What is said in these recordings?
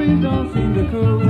Please don't in the cold.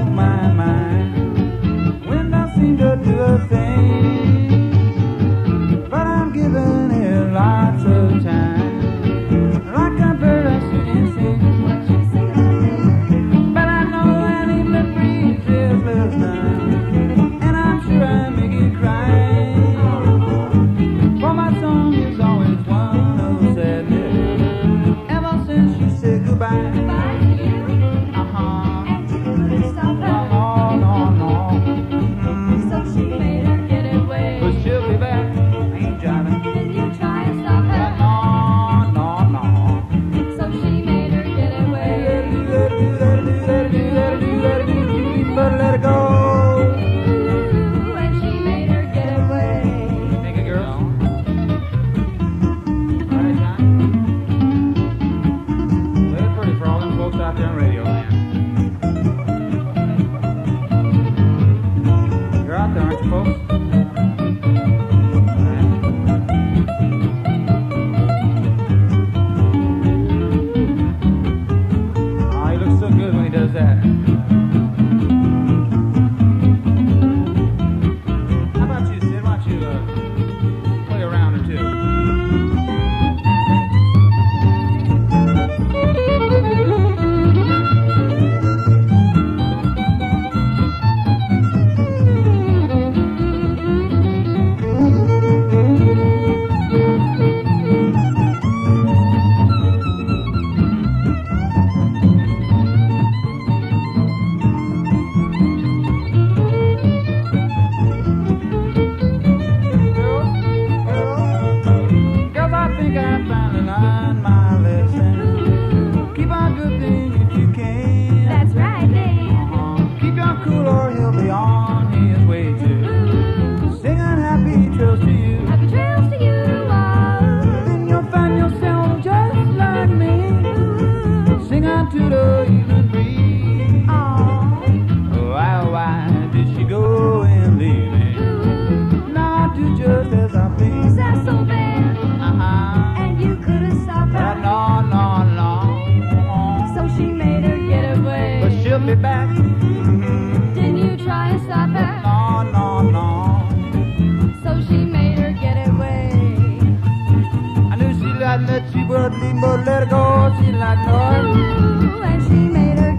Radio Land. You're out there, aren't you, folks? Right. Ah, he looks so good when he does that. the let go, she like and she made her.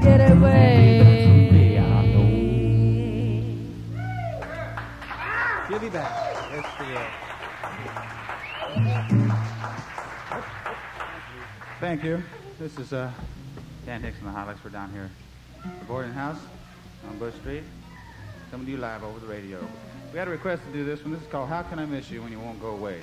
She'll be back. Thank you. This is uh, Dan Hicks and the Hot Licks. We're down here the boarding house on Bush Street. Coming to you live over the radio. We had a request to do this one. This is called How Can I Miss You When You Won't Go Away?